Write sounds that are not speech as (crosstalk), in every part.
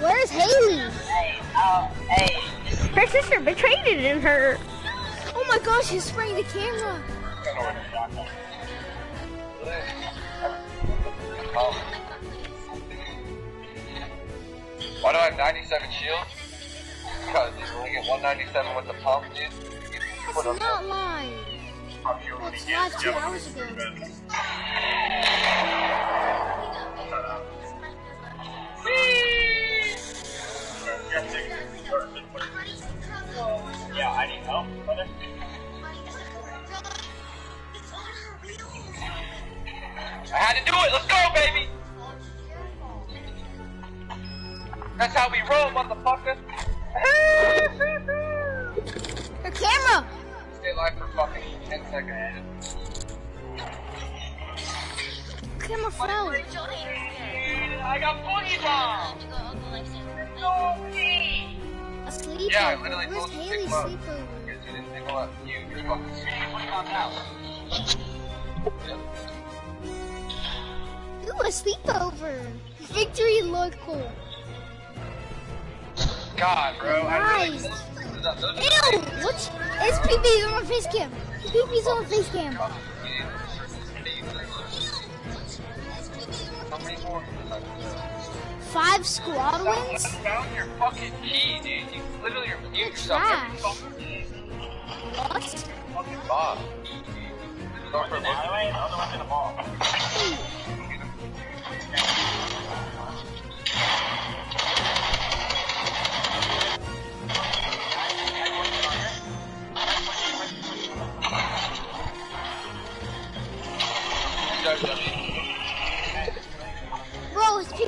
Where's Haley? Hey, uh, hey. Her sister betrayed it in her. Oh my gosh, he's spraying the camera. Why do I have 97 shields? Because I get 197 with the pump, dude. That's not mine. That's live two hours ago. Yeah, I need help, brother. I had to do it. Let's go, baby. That's how we roll, motherfucker. Her camera. Stay alive for fucking 10 seconds. Camera fell. I got boogie bomb. Asleep. Yeah, I literally Where's told you to Haley pick 'em up. sleepover? Because you didn't pick 'em up. You, you're fucking Ooh, a sleepover. Victory local. God, bro. I Nice. literally those are Ew! What's it's PP's on face cam. PP's on face cam. How Five squad I wins? found your fucking key, dude. You literally mute yourself every trash. fucking What? fucking boss. Go for a By the way, the other one's in the ball. Bro,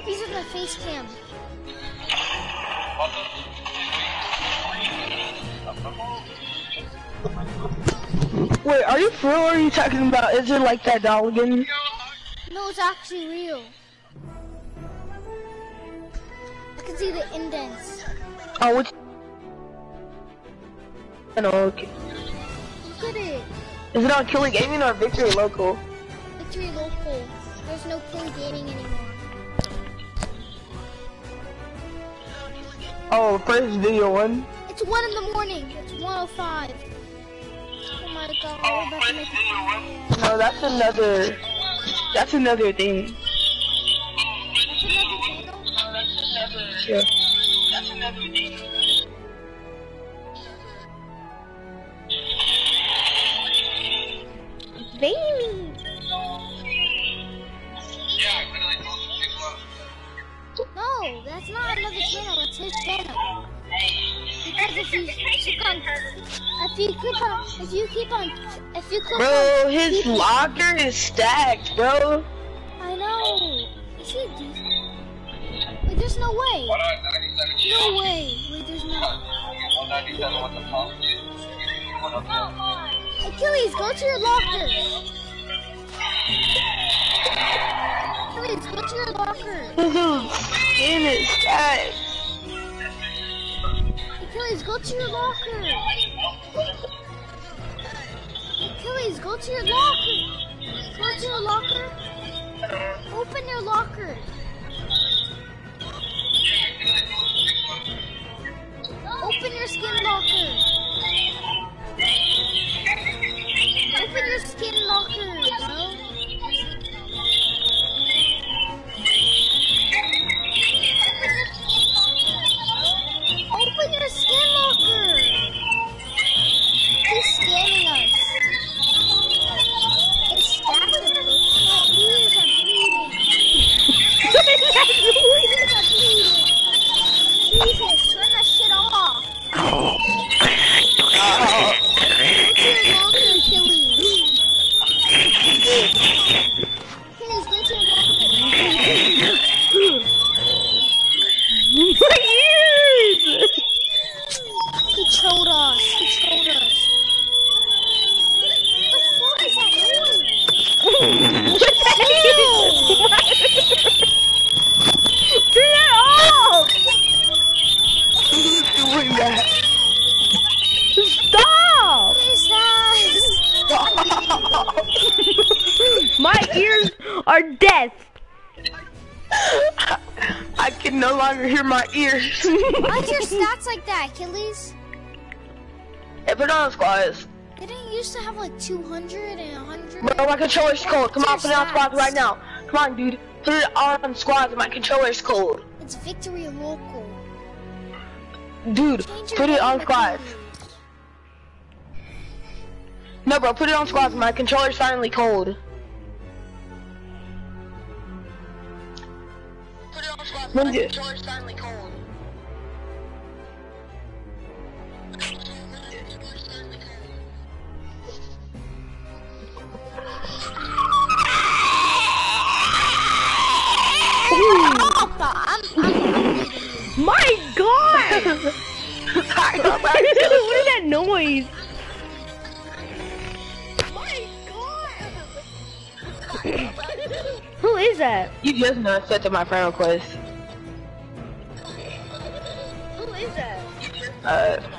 his PP's on the face cam. Wait, are you for real or are you talking about, is it like that doll again? No, it's actually real. I can see the indents. Oh, which? I know, okay. Look at it. Is it on Killy Gaming or Victory Local? Victory local. There's no Killy gaming anymore. Oh, first video one. It's 1 in the morning. It's 105. Oh my god, we're about to make it. No, that's another, that's another thing. That's another channel. Yeah. That's another thing. If you click on, if you keep on, if you click Bro, on, his PP locker is stacked, bro. I know. You should do. Wait, there's no way. Why do I have 97 No way. Wait, there's no. I get 197 with the pump, dude. What up, dude? Achilles, go to your locker. Achilles, go to your locker. Skin is stacked. Achilles, go to your locker. Achilles, go to your locker. Go to your locker. Open your locker. Open your skin locker. Open your or death. (laughs) I can no longer hear my ears. (laughs) Why'd your stats like that, Achilles? If it on squads. Didn't used to have like 200 and 100? Bro, my controller's yeah, cold. Come on, put it on squads right now. Come on, dude. Put it on squads. My controller's cold. It's victory local. Dude, put it on squads. No, bro, put it on squads. My controller's finally cold. Put it on squads. My controller's finally cold. I'm, I'm My God! What (laughs) is that noise? Who is that? You just not accepted my friend request. Uh,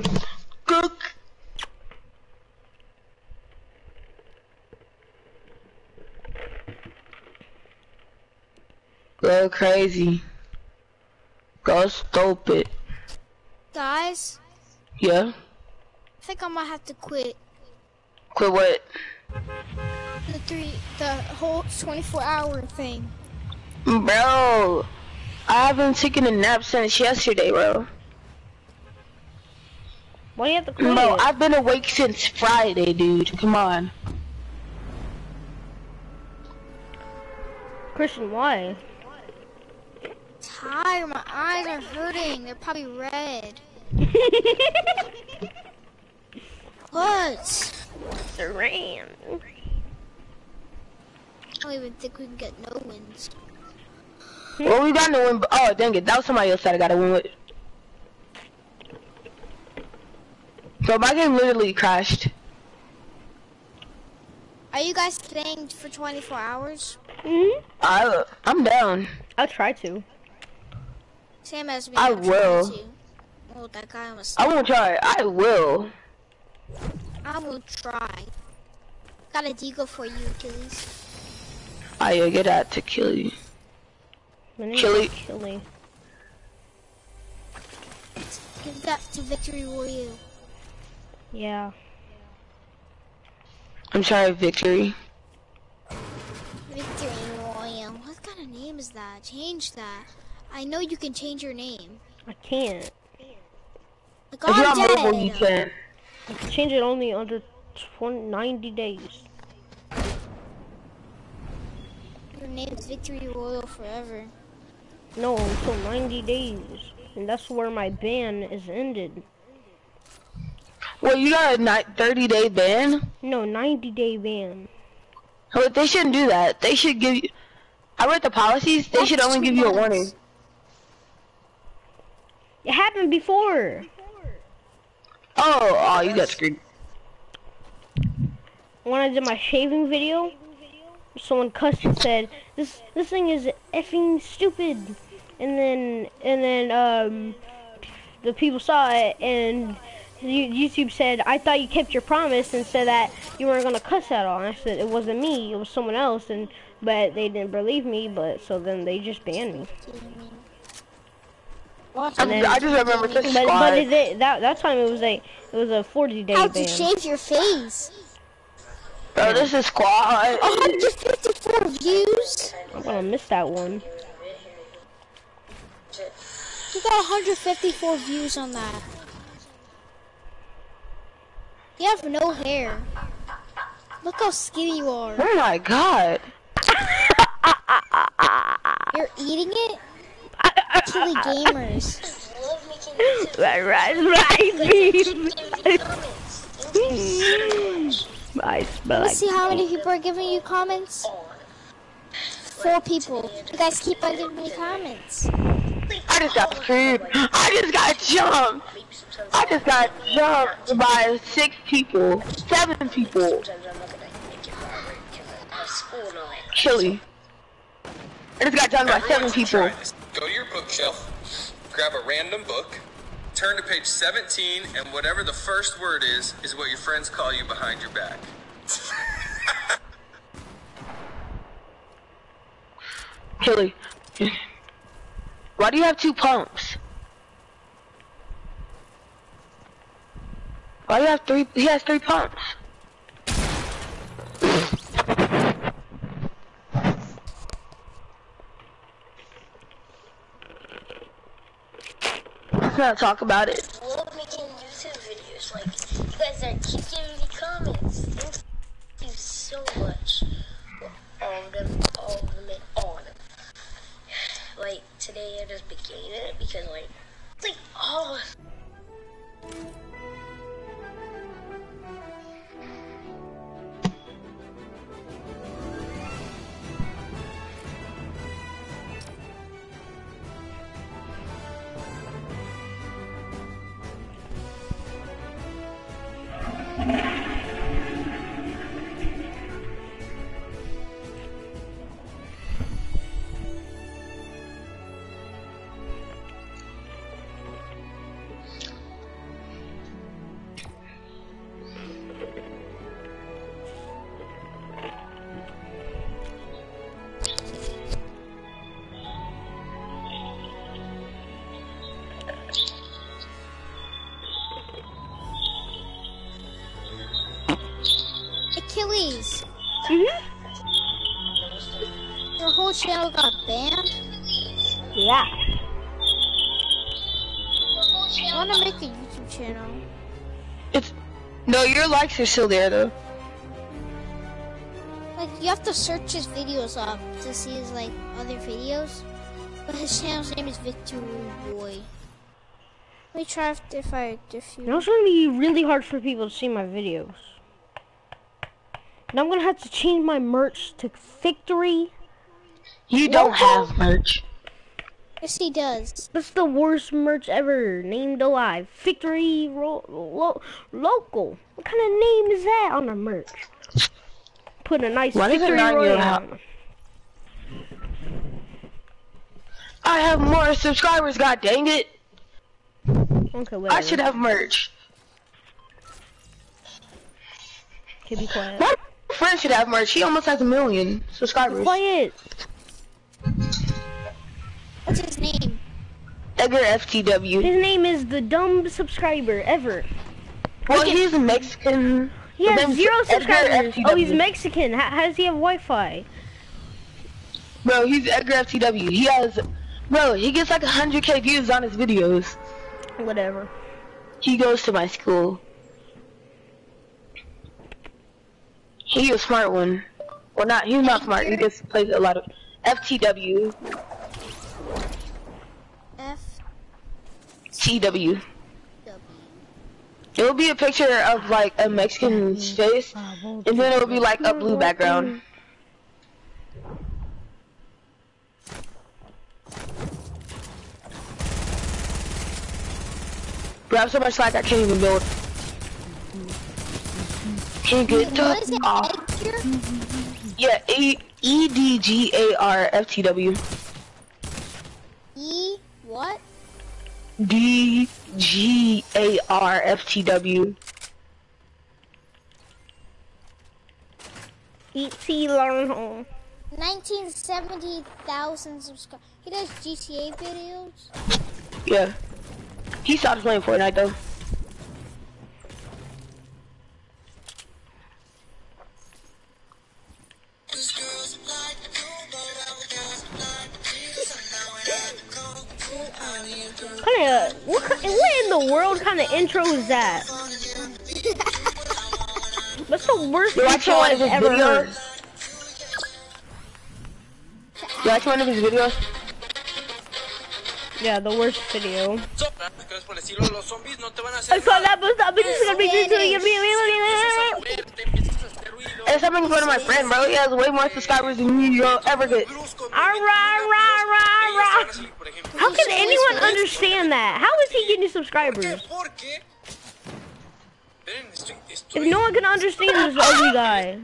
cook. Go crazy. Go stupid. Guys, Yeah? I think I might have to quit Quit what? the three, the whole 24 hour thing. Bro, I haven't taken a nap since yesterday, bro. Why do you have to quit Bro. I've been awake since Friday, dude. Come on. Christian, why? Tired, my eyes are hurting. They're probably red. (laughs) What? the rain. I don't even think we can get no wins. Well, we got no win. Oh, dang it. That was somebody else that I got to win with. Bro, my game literally crashed. Are you guys staying for 24 hours? hmm I, I'm down. I'll try to. Same as me. I will. to. Oh, that guy almost. I won't try. I will. I will try. Got a deagle for you, Achilles. I will get out to kill you. My name Chili. Chili. Give that to Victory Royale. Yeah. I'm sorry, Victory. Victory Royale. What kind of name is that? Change that. I know you can change your name. I can't. Like, If you're I'm on mobile, you can. I can change it only under 20, 90 days. Your name is Victory Royal forever. No, until 90 days. And that's where my ban is ended. Well, you got a 30 day ban? No, 90 day ban. But they shouldn't do that. They should give you. I read the policies. They That's should only two give you a warning. It happened before. Oh, oh, you got screwed. When I did my shaving video, someone cussed and said, "This this thing is effing stupid," and then and then um, the people saw it and YouTube said, "I thought you kept your promise and said that you weren't gonna cuss at all." And I said, "It wasn't me. It was someone else." And but they didn't believe me. But so then they just banned me. I, then- I just remember this But squad. but it, it, that that time it was a it was a 40 day How'd ban. you shave your face? Bro, this is squad. 154 views? I'm gonna miss that one. You got 154 views on that. You have no hair. Look how skinny you are. Oh my god. You're eating it? Chili gamers. (laughs) Right, right, right. I smell Let's see how many people are giving you comments. Four people. You guys keep on giving me comments. I just got screwed. I just got jumped. I just got jumped by six people, seven people. Sometimes I'm not gonna make it longer because I have school and all that. Chili. I just got jumped by seven people. Go to your bookshelf, grab a random book, turn to page 17, and whatever the first word is, is what your friends call you behind your back. (laughs) Chili. Why do you have two pumps? Why do you have three? He has three pumps. Let's not talk about it. I love making YouTube videos. Like, you guys are keep giving me comments. Thank you so much. Um, all of them, all of them, and all of them. Like, today I just began it because, like, it's like, oh. Achilles, your whole channel got banned. Yeah. I want to make a YouTube channel. It's no, your likes are still there though. Like you have to search his videos up to see his like other videos. But his channel's name is Victory Boy. Let me try if, if I if you. Now it's gonna be really hard for people to see my videos. And I'm gonna have to change my merch to Victory. You don't have merch. Yes, he does. That's the worst merch ever. Named alive. Victory ro- lo- local. What kind of name is that on the merch? Put a nice Why does it Victory not in your Royale. I have more subscribers. God dang it! Okay, I whatever. should have merch. Okay, be quiet. My friend should have merch. He almost has a million subscribers. Quiet. What's his name? Edgar FTW. His name is the dumb subscriber ever. Well, he's a Mexican. He has zero subscribers. Oh, he's. Mexican. How, how does he have Wi-Fi? Bro, he's Edgar FTW. He has, bro, he gets like 100k views on his videos. Whatever. He goes to my school. He's a smart one. Well, not, he's not smart. He just plays a lot of FTW, F TW. W. It will be a picture of like a Mexican's face, and then it will be like a blue background. Bro, I have so much slack I can't even build. Can you get to What is it? off? Yeah, E E D G A R F T W. E what? D G A R F T W. Eat, learn home. 1970,000 subscribers. He does GTA videos. Yeah. He stopped playing Fortnite though. In the world kind of intro is that? That's the worst You watch intro one I've of his ever heard. videos? You watch one of his videos? Yeah, the worst video. Because por decirlo, los zombies no te van a hacer I saw that, but that bitch is gonna be Yes, it is. Empiezas a morir, te empiezas a hacer ruido. Hey, stop making fun of my friend, bro. He has way more subscribers than you will ever get. Rah, rah, rah, rah, rah. How can anyone understand that? How is he getting subscribers? Porque. Esperen, estoy, If no one can understand this ugly guy.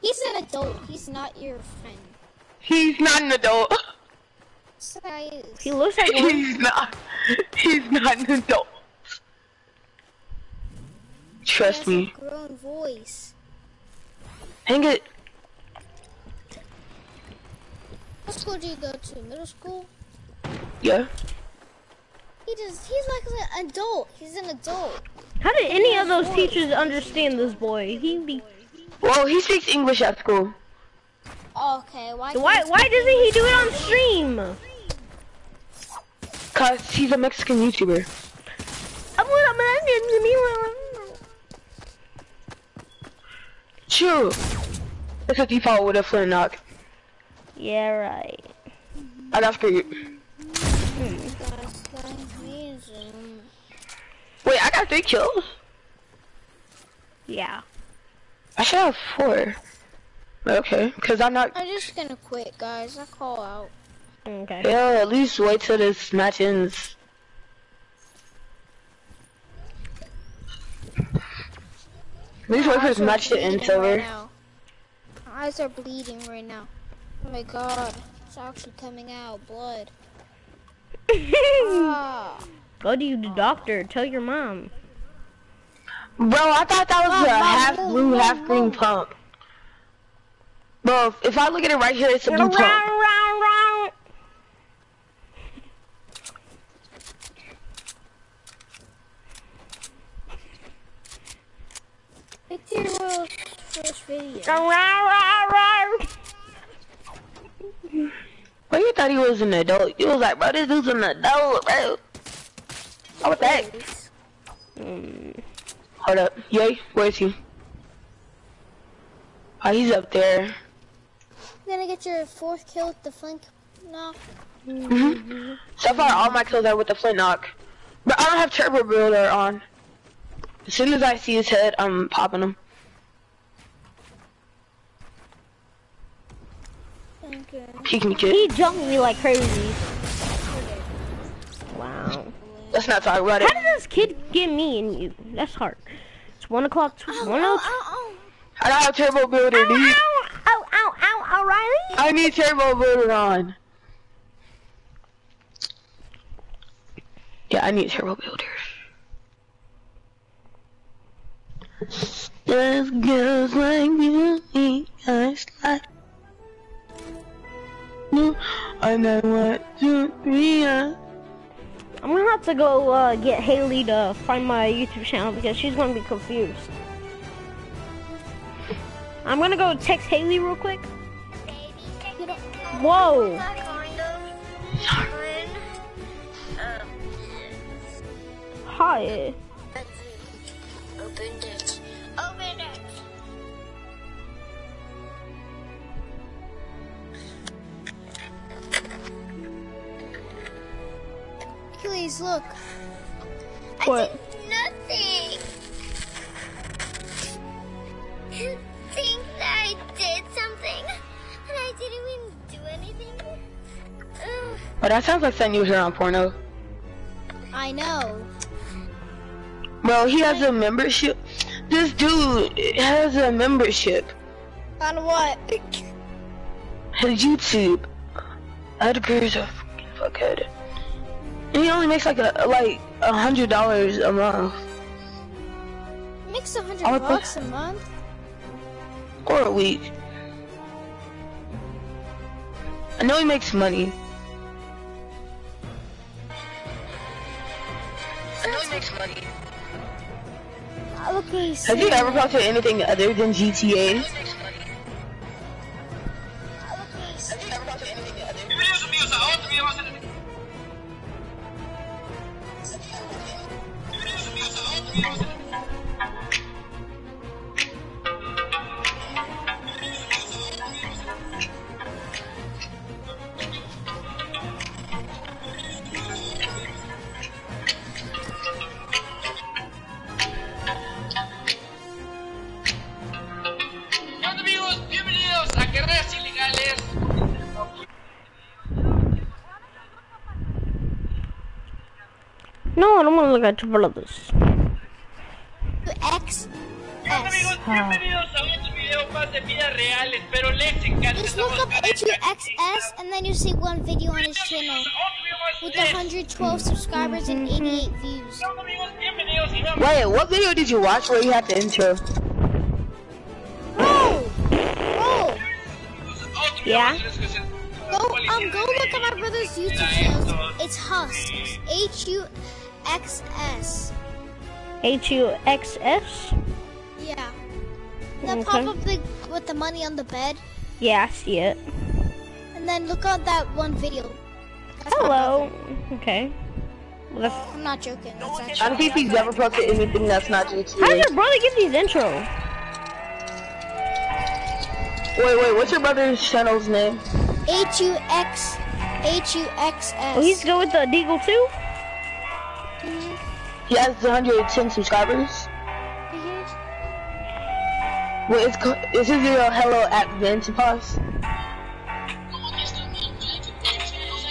He's an adult. He's not your friend. He's not an adult. This guy is. He looks like one. He's not. He's not an adult. He Trust has me. a grown voice. Hang it. What school do you go to? Middle school? Yeah. He just, he's like an adult. He's an adult. How did any of those teachers understand this boy? He be. Well, he speaks English at school. Okay, why? So why why doesn't he do it on stream? Cause he's a Mexican YouTuber. True. It's a default with a flintlock. Yeah, right. I got screwed. That's like reason. Wait, I got three kills. Yeah. I should have four. Okay, cause I'm not. I'm just gonna quit, guys. I call out. Okay. Yeah, at least wait till this match ends. At least wait for this match to end, bleeding Silver. right now. My eyes are bleeding right now. Oh my god. It's actually coming out. Blood. Ah. (laughs) Go to the doctor. Tell your mom. Bro, I thought that was Mom, a Mom, half move, blue, move, half green pump. Bro, if I look at it right here, it's a blue pump. round, round. Victor Royal's first video. Bro, you thought he was an adult. You was like, bro, this dude's an adult, bro. How about that? Mm, Hold up. Yay, where is he? Oh, he's up there. You're gonna get your fourth kill with the flint knock? hmm So far, all my kills are with the flintlock. But I don't have turbo builder on. As soon as I see his head, I'm popping him. Okay. Peek me, He kid. jumped me like crazy. Wow. Let's not talk about How it. did this kid get me and you? That's hard. It's one o'clock. Tw- Ow, one ow, o'clock. ow, I don't have turbo builder, Ow, dude. ow, ow, ow, ow, O'Reilly. I need turbo builder on. Yeah, I need turbo builder. There's girls like you, me, guys you. I know what to be. I'm gonna have to go uh, get Haley to find my YouTube channel because she's gonna be confused. I'm gonna go text Haley real quick. Whoa. Hi. Please look. What? Nothing. (laughs) Think that I did something, and I didn't even do anything? Ugh. Oh, that sounds like something you hear on porno. I know. Bro, he has a membership. This dude has a membership. On what? His YouTube. Edgar's a fucking fuckhead. And he only makes like a like a hundred dollars a month Makes a hundred bucks a month. or a week. I know he makes money. I know he makes money. He's Has he saying. ever talked to anything other than GTA? Look at your brothers. X Amigos, bienvenidos a otro video más de vidas reales, pero les encanta Just look up HUXS and then you see one video on his channel with 112 subscribers and 88 views. amigos, bienvenidos y vamos. Wait, what video did you watch where you had the intro? Oh! Oh! Yeah? Go, um, go look at my brother's YouTube channel. It's Husks. H U X S. H U X S. Yeah. Then Okay. pop up the with the money on the bed, Yeah, I see it. and then look at that one video. That's Hello. Okay. Well, that's- I'm not joking. That's I actually. don't think he's ever posted anything that's not How does your brother get these intro? Wait, wait, what's your brother's channel's name? H U X H U X Oh, he's S. good with the Deagle too? He has 110 subscribers. Wait, it's co- is his video hello at Ventipos?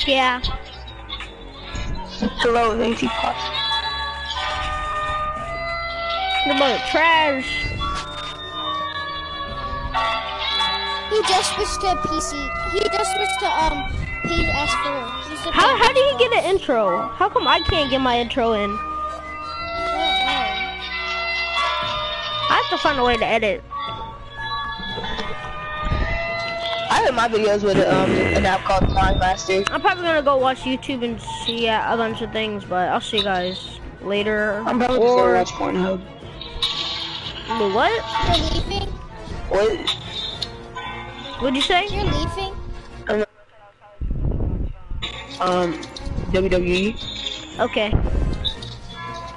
Yeah. Hello, Ventipos. The brother trash. He just switched to PC. He just switched to um PS4. He used to How how did he get an intro? How come I can't get my intro in? I I have to find a way to edit. I have my videos with um, an app called Time Master. I'm probably gonna go watch YouTube and see uh, a bunch of things, but I'll see you guys later. I'm probably just or gonna watch Pornhub. The what? don't. You're leaving? What? What'd you say? You're leaving? Um, WWE. Okay.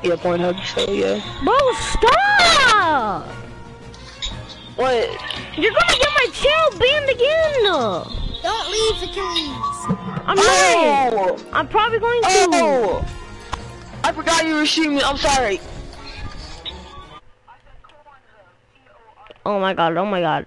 Yeah, Pornhub. So yeah. Bro, stop! What? You're gonna get my channel banned again. Don't leave, Achilles. I'm not. Oh! I'm probably going to. Oh! I forgot you were shooting me. I'm sorry. Oh my god. Oh my god.